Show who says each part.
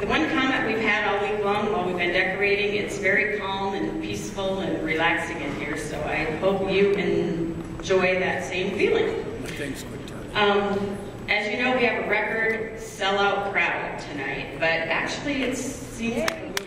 Speaker 1: the one comment we've had all week long while we've been decorating, it's very calm and peaceful and relaxing in here, so I hope you enjoy that same feeling. Um, as you know, we have a record sellout crowd tonight, but actually it seems like